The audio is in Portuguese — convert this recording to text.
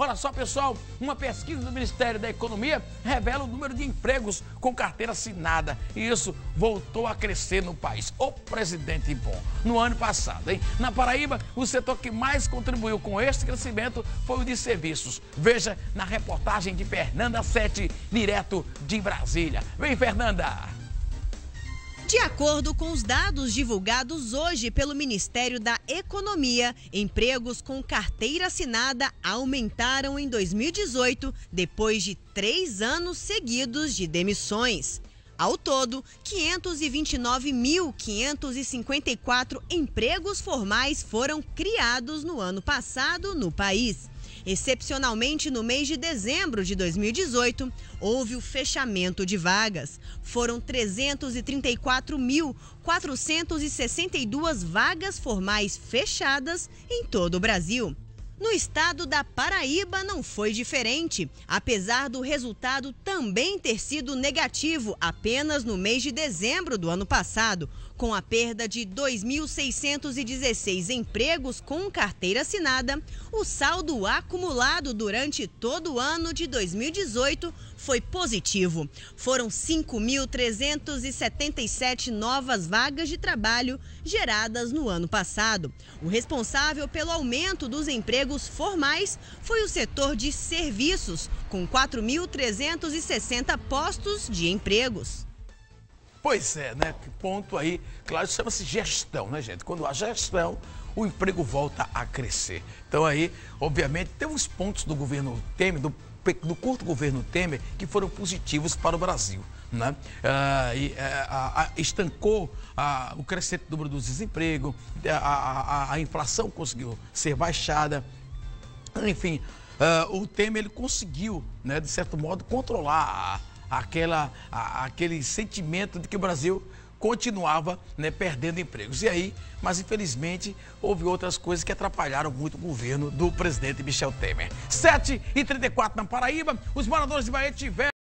Olha só, pessoal, uma pesquisa do Ministério da Economia revela o número de empregos com carteira assinada. E isso voltou a crescer no país. O presidente bom. No ano passado, hein? Na Paraíba, o setor que mais contribuiu com este crescimento foi o de serviços. Veja na reportagem de Fernanda Sete, direto de Brasília. Vem, Fernanda! De acordo com os dados divulgados hoje pelo Ministério da Economia, empregos com carteira assinada aumentaram em 2018, depois de três anos seguidos de demissões. Ao todo, 529.554 empregos formais foram criados no ano passado no país. Excepcionalmente, no mês de dezembro de 2018, houve o fechamento de vagas. Foram 334.462 vagas formais fechadas em todo o Brasil. No estado da Paraíba não foi diferente, apesar do resultado também ter sido negativo apenas no mês de dezembro do ano passado, com a perda de 2.616 empregos com carteira assinada, o saldo acumulado durante todo o ano de 2018 foi positivo. Foram 5.377 novas vagas de trabalho geradas no ano passado. O responsável pelo aumento dos empregos formais foi o setor de serviços, com 4.360 postos de empregos. Pois é, né? Que ponto aí, claro, chama-se gestão, né, gente? Quando há gestão, o emprego volta a crescer. Então aí, obviamente, tem uns pontos do governo Temer, do, do curto governo Temer, que foram positivos para o Brasil. Né? Ah, e, ah, estancou ah, o crescente número dos desempregos, a, a, inflação conseguiu ser baixada, enfim, o Temer ele conseguiu, né, de certo modo, controlar aquela, a, aquele sentimento de que o Brasil continuava né, perdendo empregos. E aí, mas infelizmente, houve outras coisas que atrapalharam muito o governo do presidente Michel Temer. 7h34 na Paraíba, os moradores de Bahia tiveram.